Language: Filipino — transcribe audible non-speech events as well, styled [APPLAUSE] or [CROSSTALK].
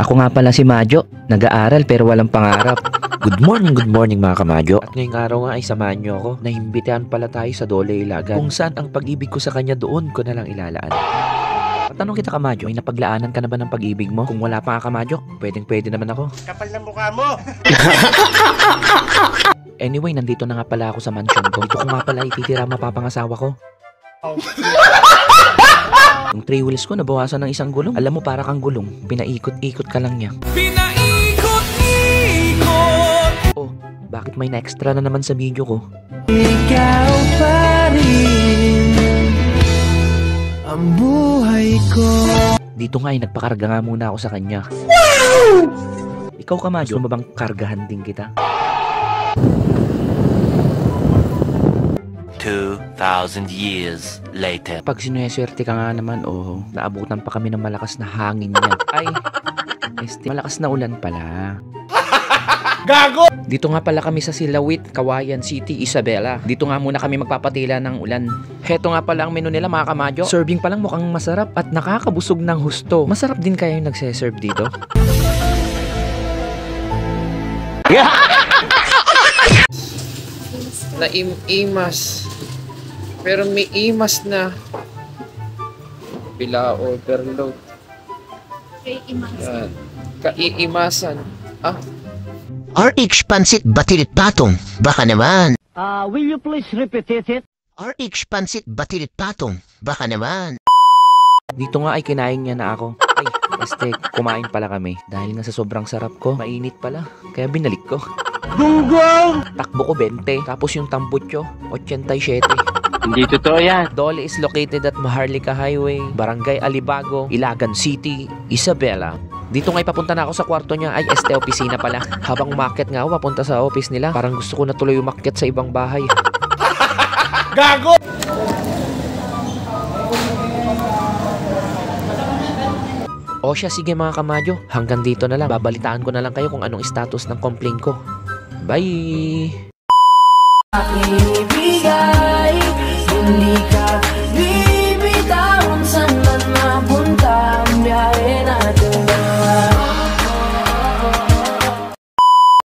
Ako nga pala si Majo, nag-aaral pero walang pangarap. [LAUGHS] Good morning, good morning mga kamadyo. At ngayong araw nga ay samahan niyo ako. Naimbitahan pala tayo sa Dole Ilagan. Kung saan ang pag-ibig ko sa kanya doon ko na lang ilalaan. Patanong kita kamadyo, may napaglaanan ka na ba ng pag-ibig mo? Kung wala pa nga kamadyo, pwedeng pwede naman ako. Kapal ng mukha mo! [LAUGHS] Anyway, nandito na nga pala ako sa mansion ko. Dito ko nga pala ititira ang mapapangasawa ko. [LAUGHS] [LAUGHS] Yung three wheels ko nabawasan ng isang gulong. Alam mo para kang gulong, pinaikot-ikot ka lang niya. Pinaikot-ikot Oh, bakit may na-extra na naman sa video ko? Ikaw pa rin Ang buhay ko Dito nga ay nagpakarga nga muna ako sa kanya. Ikaw ka Madyo, gusto mo bang kargahan din kita? 2,000 years later. Pag sinueswerte ka nga naman, oh, naabutan pa kami ng malakas na hangin niya. [LAUGHS] Ay, este, malakas na ulan pala. [LAUGHS] Gago! Dito nga pala kami sa Silawit, Kawayan City, Isabela. Dito nga muna kami magpapatila ng ulan. Heto nga pala ang menu nila mga kamadyo. Serving pa lang mukhang masarap at nakakabusog ng husto. Masarap din kaya yung nagse-serve dito. Na im imas. Pero may imas na. Bila overload. Yan. Kaiimasan. Ah, RH Pansit Batirit Patong. Baka naman. Uh, will you please repeat it? RH Pansit Batirit Patong. Baka naman. Dito nga ay kinain niya na ako. Ay, este, kumain pala kami. Dahil nga sa sobrang sarap ko, mainit pala. Kaya binalik ko. Gunggong! Takbo ko 20, tapos yung tambutyo, 87. [LAUGHS] Hindi totoo yan. Dole is located at Maharlika Highway, Barangay Alibago, Ilagan City, Isabela. Dito nga papunta na ako sa kwarto niya ay este opisina pala. Habang umakyat nga ako papunta sa office nila, parang gusto ko na tuloy umakyat sa ibang bahay. [LAUGHS] Gago! O siya, sige mga kamadyo, hanggang dito na lang. Babalitaan ko na lang kayo kung anong status ng complaint ko. Bye! ibigay Hindi ka